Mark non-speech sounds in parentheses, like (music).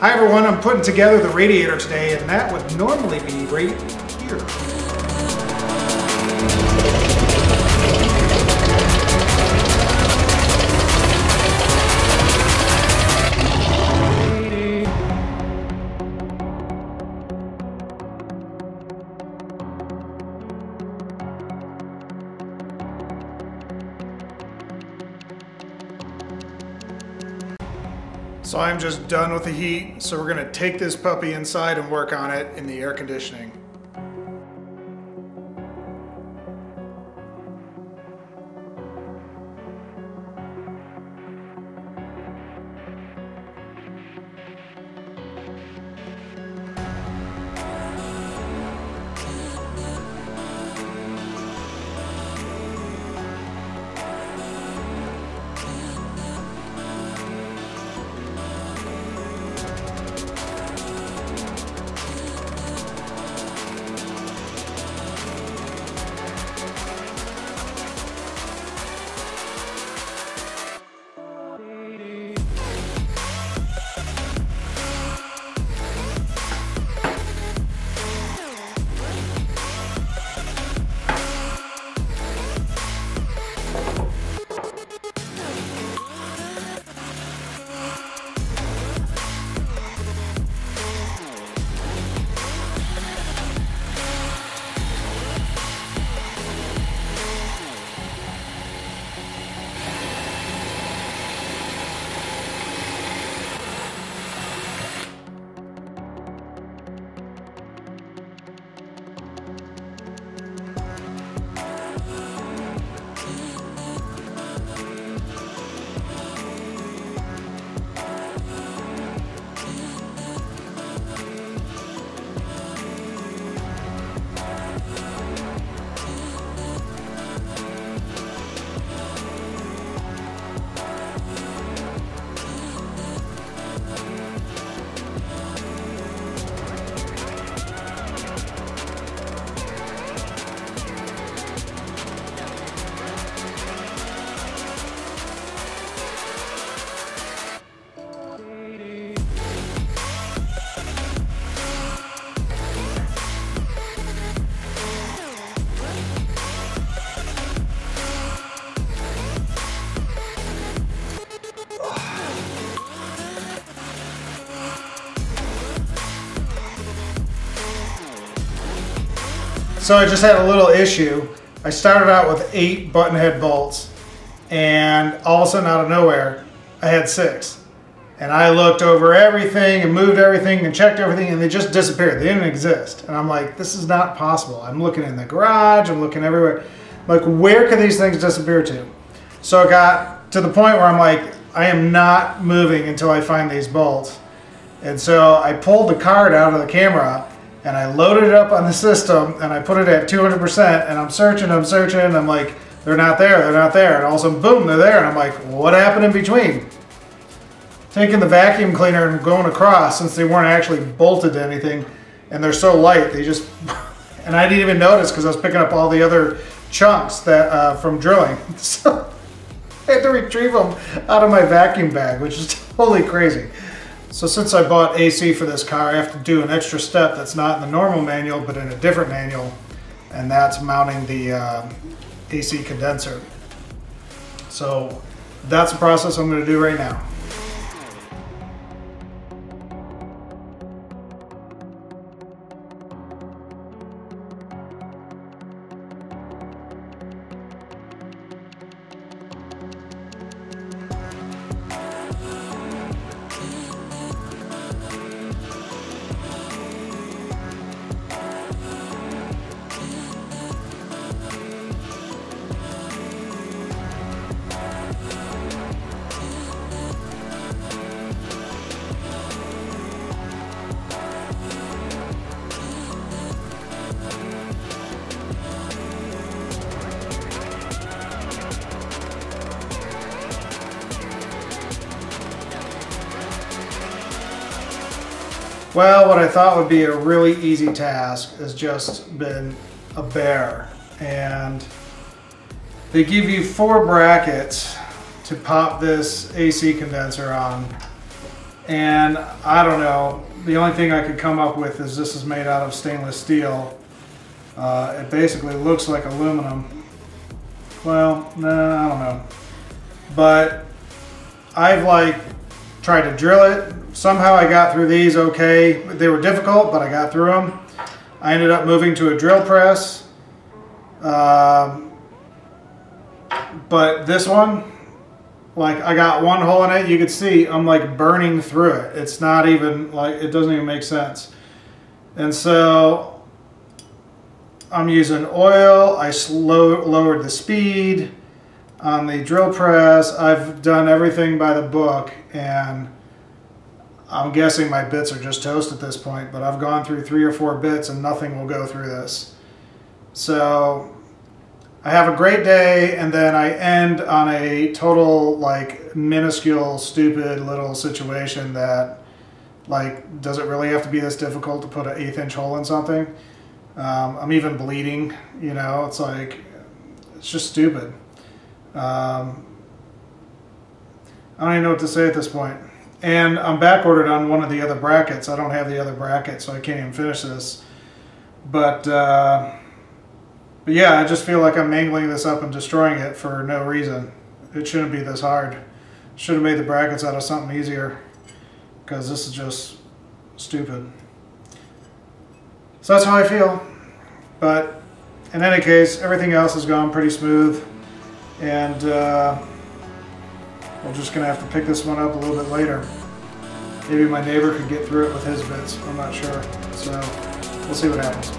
Hi everyone, I'm putting together the radiator today and that would normally be right here. So I'm just done with the heat. So we're gonna take this puppy inside and work on it in the air conditioning. So I just had a little issue. I started out with eight button head bolts and all of a sudden out of nowhere, I had six. And I looked over everything and moved everything and checked everything and they just disappeared. They didn't exist. And I'm like, this is not possible. I'm looking in the garage, I'm looking everywhere. Like, where could these things disappear to? So it got to the point where I'm like, I am not moving until I find these bolts. And so I pulled the card out of the camera and I loaded it up on the system and I put it at 200% and I'm searching, I'm searching, and I'm like, they're not there, they're not there. And all of a sudden, boom, they're there. And I'm like, what happened in between? Taking the vacuum cleaner and going across since they weren't actually bolted to anything and they're so light, they just, (laughs) and I didn't even notice because I was picking up all the other chunks that uh, from drilling. (laughs) So I had to retrieve them out of my vacuum bag, which is (laughs) totally crazy. So since I bought AC for this car, I have to do an extra step that's not in the normal manual, but in a different manual, and that's mounting the uh, AC condenser. So that's the process I'm gonna do right now. Well, what I thought would be a really easy task has just been a bear. And they give you four brackets to pop this AC condenser on. And I don't know, the only thing I could come up with is this is made out of stainless steel. Uh, it basically looks like aluminum. Well, no, I don't know. But I've like tried to drill it. Somehow I got through these okay. They were difficult, but I got through them. I ended up moving to a drill press. Um, but this one, like I got one hole in it, you could see I'm like burning through it. It's not even like, it doesn't even make sense. And so I'm using oil. I slow, lowered the speed on the drill press. I've done everything by the book and I'm guessing my bits are just toast at this point, but I've gone through three or four bits and nothing will go through this. So I have a great day and then I end on a total like minuscule stupid little situation that like does it really have to be this difficult to put an eighth inch hole in something? Um, i'm even bleeding you know? It's like it's just stupid. Um, i don't even know what to say at this point and i'm back ordered on one of the other brackets i don't have the other bracket so i can't even finish this but uh, but yeah, I just feel like I'm mangling this up and destroying it for no reason. It shouldn't be this hard. Should have made the brackets out of something easier because this is just stupid. So that's how I feel. But in any case, everything else has gone pretty smooth. And uh, we're just to have to pick this one up a little bit later. Maybe my neighbor could get through it with his bits. I'm not sure. So we'll see what happens.